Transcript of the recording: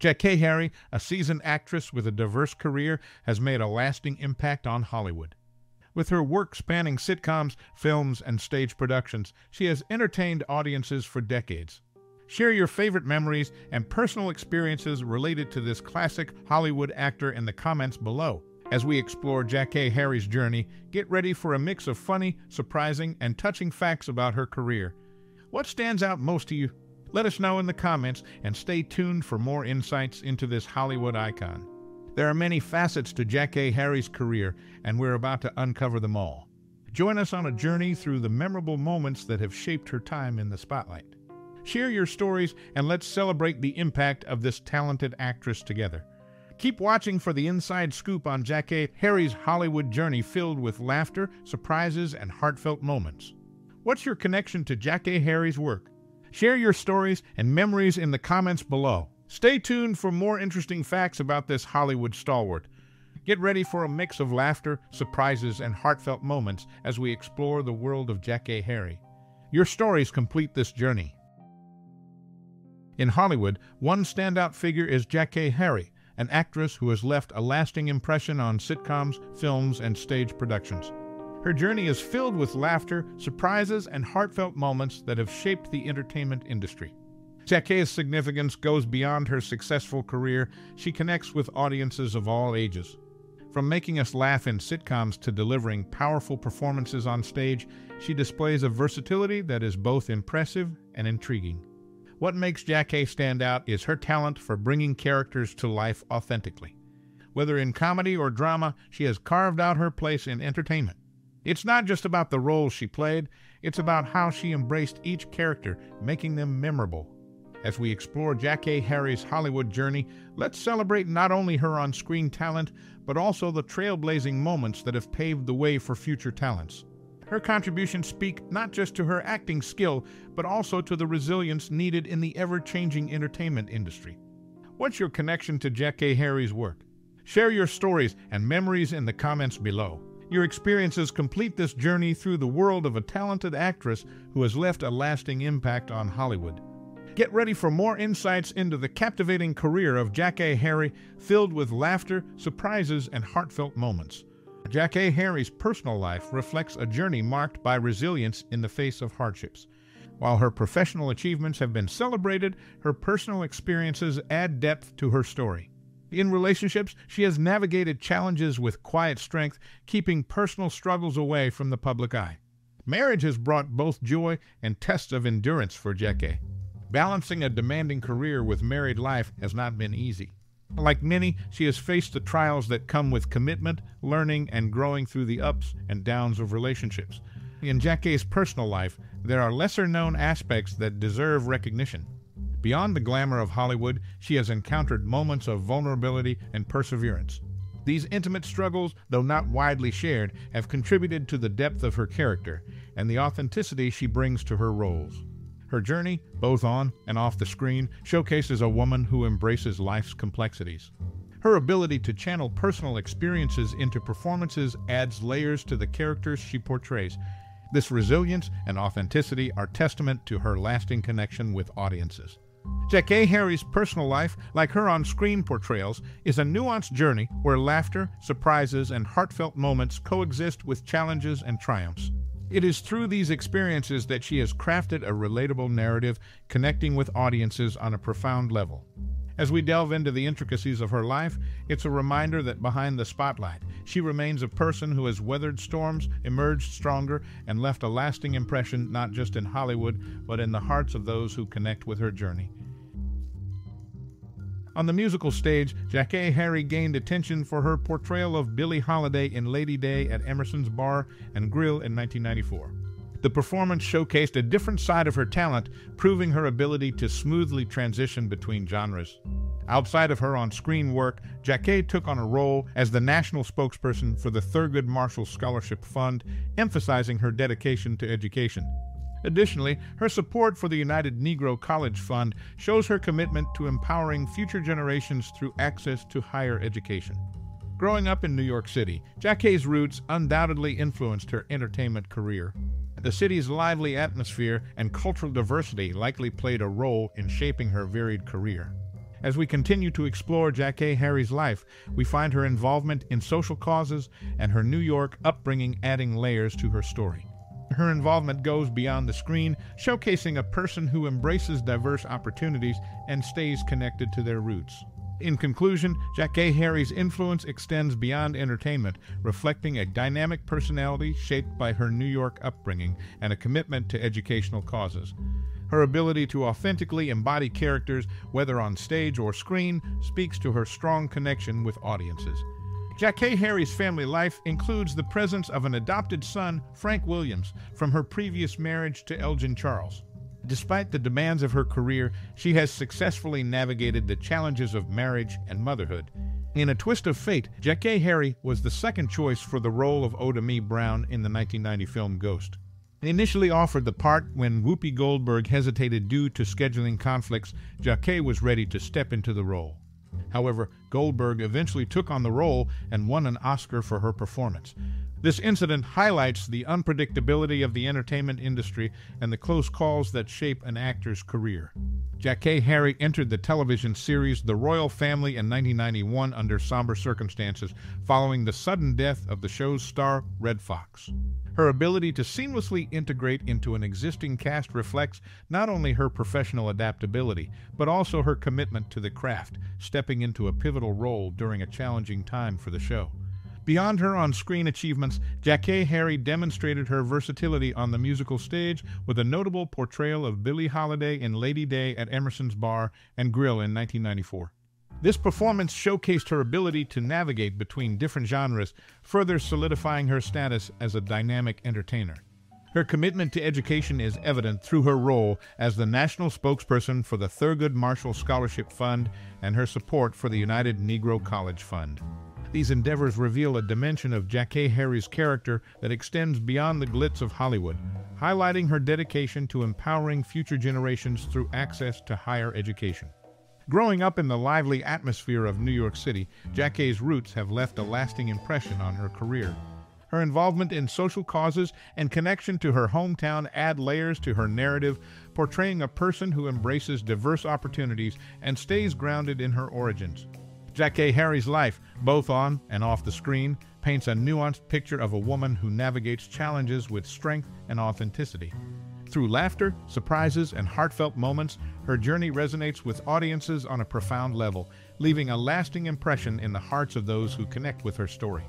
Jackée Harry, a seasoned actress with a diverse career, has made a lasting impact on Hollywood. With her work spanning sitcoms, films, and stage productions, she has entertained audiences for decades. Share your favorite memories and personal experiences related to this classic Hollywood actor in the comments below. As we explore Jackée Harry's journey, get ready for a mix of funny, surprising, and touching facts about her career. What stands out most to you? Let us know in the comments and stay tuned for more insights into this Hollywood icon. There are many facets to Jackée Harry's career, and we're about to uncover them all. Join us on a journey through the memorable moments that have shaped her time in the spotlight. Share your stories and let's celebrate the impact of this talented actress together. Keep watching for the inside scoop on Jackée Harry's Hollywood journey filled with laughter, surprises, and heartfelt moments. What's your connection to Jackée Harry's work? Share your stories and memories in the comments below. Stay tuned for more interesting facts about this Hollywood stalwart. Get ready for a mix of laughter, surprises, and heartfelt moments as we explore the world of Jackée Harry. Your stories complete this journey. In Hollywood, one standout figure is Jackée Harry, an actress who has left a lasting impression on sitcoms, films, and stage productions. Her journey is filled with laughter, surprises, and heartfelt moments that have shaped the entertainment industry. Jackée's significance goes beyond her successful career. She connects with audiences of all ages. From making us laugh in sitcoms to delivering powerful performances on stage, she displays a versatility that is both impressive and intriguing. What makes Jackée stand out is her talent for bringing characters to life authentically. Whether in comedy or drama, she has carved out her place in entertainment. It's not just about the roles she played, it's about how she embraced each character, making them memorable. As we explore Jackée Harry's Hollywood journey, let's celebrate not only her on screen talent, but also the trailblazing moments that have paved the way for future talents. Her contributions speak not just to her acting skill, but also to the resilience needed in the ever changing entertainment industry. What's your connection to Jackée Harry's work? Share your stories and memories in the comments below. Your experiences complete this journey through the world of a talented actress who has left a lasting impact on Hollywood. Get ready for more insights into the captivating career of Jackée Harry, filled with laughter, surprises, and heartfelt moments. Jackée Harry's personal life reflects a journey marked by resilience in the face of hardships. While her professional achievements have been celebrated, her personal experiences add depth to her story. In relationships, she has navigated challenges with quiet strength, keeping personal struggles away from the public eye. Marriage has brought both joy and tests of endurance for Jackée. Balancing a demanding career with married life has not been easy. Like many, she has faced the trials that come with commitment, learning, and growing through the ups and downs of relationships. In Jackée's personal life, there are lesser known aspects that deserve recognition. Beyond the glamour of Hollywood, she has encountered moments of vulnerability and perseverance. These intimate struggles, though not widely shared, have contributed to the depth of her character and the authenticity she brings to her roles. Her journey, both on and off the screen, showcases a woman who embraces life's complexities. Her ability to channel personal experiences into performances adds layers to the characters she portrays, this resilience and authenticity are testament to her lasting connection with audiences. Jackée Harry's personal life, like her on screen portrayals, is a nuanced journey where laughter, surprises, and heartfelt moments coexist with challenges and triumphs. It is through these experiences that she has crafted a relatable narrative, connecting with audiences on a profound level. As we delve into the intricacies of her life, it's a reminder that behind the spotlight, she remains a person who has weathered storms, emerged stronger, and left a lasting impression not just in Hollywood, but in the hearts of those who connect with her journey. On the musical stage, Jackée Harry gained attention for her portrayal of Billie Holiday in Lady Day at Emerson's Bar and Grill in 1994. The performance showcased a different side of her talent, proving her ability to smoothly transition between genres. Outside of her on screen work, Jackée took on a role as the national spokesperson for the Thurgood Marshall Scholarship Fund, emphasizing her dedication to education. Additionally, her support for the United Negro College Fund shows her commitment to empowering future generations through access to higher education. Growing up in New York City, Jackée's roots undoubtedly influenced her entertainment career. The city's lively atmosphere and cultural diversity likely played a role in shaping her varied career. As we continue to explore Jackée Harry's life, we find her involvement in social causes and her New York upbringing adding layers to her story. Her involvement goes beyond the screen, showcasing a person who embraces diverse opportunities and stays connected to their roots. In conclusion, Jackée Harry's influence extends beyond entertainment, reflecting a dynamic personality shaped by her New York upbringing and a commitment to educational causes. Her ability to authentically embody characters, whether on stage or screen, speaks to her strong connection with audiences. Jackée Harry's family life includes the presence of an adopted son, Frank Williams, from her previous marriage to Elgin Charles. Despite the demands of her career, she has successfully navigated the challenges of marriage and motherhood. In a twist of fate, Jackée Harry was the second choice for the role of Oda Mae Brown in the 1990 film Ghost. Initially offered the part when Whoopi Goldberg hesitated due to scheduling conflicts, Jackée was ready to step into the role. However, Goldberg eventually took on the role and won an Oscar for her performance. This incident highlights the unpredictability of the entertainment industry and the close calls that shape an actor's career. Jackée Harry entered the television series The Royal Family in 1991 under somber circumstances following the sudden death of the show's star, Redd Foxx. Her ability to seamlessly integrate into an existing cast reflects not only her professional adaptability, but also her commitment to the craft, stepping into a pivotal role during a challenging time for the show. Beyond her on screen achievements, Jackée Harry demonstrated her versatility on the musical stage with a notable portrayal of Billie Holiday in Lady Day at Emerson's Bar and Grill in 1994. This performance showcased her ability to navigate between different genres, further solidifying her status as a dynamic entertainer. Her commitment to education is evident through her role as the national spokesperson for the Thurgood Marshall Scholarship Fund and her support for the United Negro College Fund. These endeavors reveal a dimension of Jackée Harry's character that extends beyond the glitz of Hollywood, highlighting her dedication to empowering future generations through access to higher education. Growing up in the lively atmosphere of New York City, Jackée's roots have left a lasting impression on her career. Her involvement in social causes and connection to her hometown add layers to her narrative, portraying a person who embraces diverse opportunities and stays grounded in her origins. Jackée Harry's life, both on and off the screen, paints a nuanced picture of a woman who navigates challenges with strength and authenticity. Through laughter, surprises, and heartfelt moments, her journey resonates with audiences on a profound level, leaving a lasting impression in the hearts of those who connect with her story.